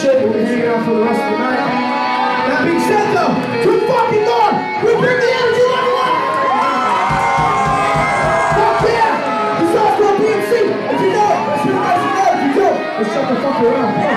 shit. We'll be hanging out for the rest of the night. That being said, though, to the fucking door, we bring the energy, for If you you don't, let's shut the fuck around.